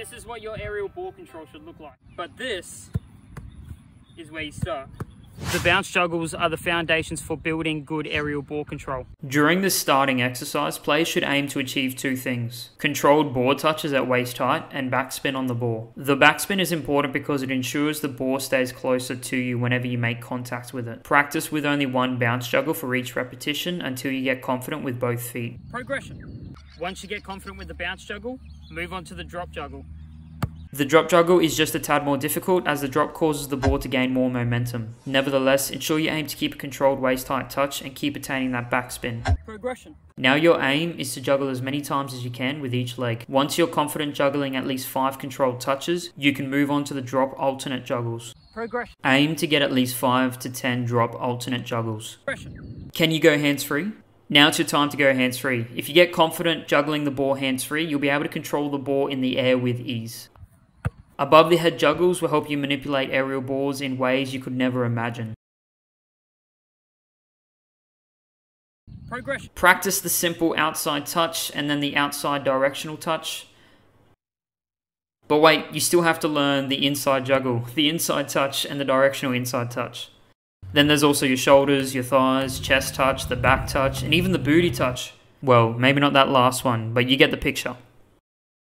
this is what your aerial ball control should look like. But this is where you start. The bounce juggles are the foundations for building good aerial ball control. During this starting exercise, players should aim to achieve two things controlled ball touches at waist height and backspin on the ball. The backspin is important because it ensures the ball stays closer to you whenever you make contact with it. Practice with only one bounce juggle for each repetition until you get confident with both feet. Progression. Once you get confident with the bounce juggle, move on to the drop juggle. The drop juggle is just a tad more difficult as the drop causes the ball to gain more momentum. Nevertheless, ensure you aim to keep a controlled waist height touch and keep attaining that backspin. Progression. Now your aim is to juggle as many times as you can with each leg. Once you're confident juggling at least 5 controlled touches, you can move on to the drop alternate juggles. Progression. Aim to get at least 5 to 10 drop alternate juggles. Progression. Can you go hands free? Now it's your time to go hands free. If you get confident juggling the ball hands free, you'll be able to control the ball in the air with ease. Above the head juggles will help you manipulate aerial balls in ways you could never imagine. Progression. Practice the simple outside touch and then the outside directional touch. But wait, you still have to learn the inside juggle, the inside touch, and the directional inside touch. Then there's also your shoulders, your thighs, chest touch, the back touch, and even the booty touch. Well, maybe not that last one, but you get the picture.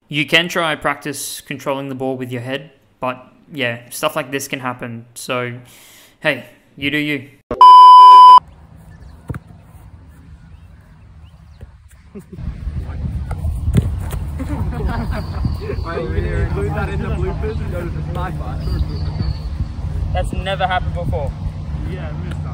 You can try practice controlling the ball with your head, but yeah, stuff like this can happen. So, hey, you do you. That's never happened before. Yeah,